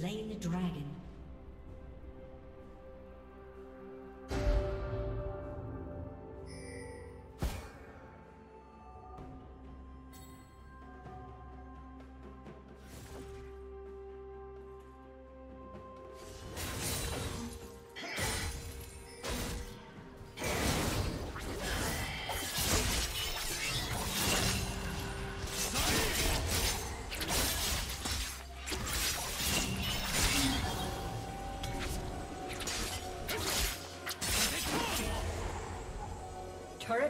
Slain the dragon.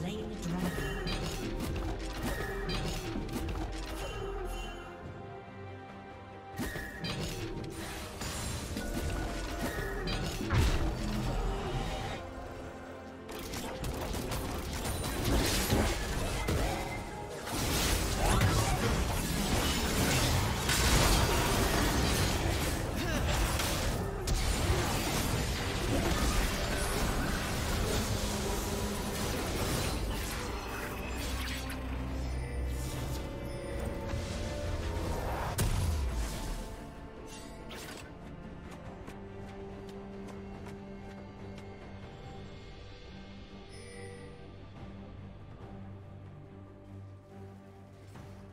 Slain the dragon.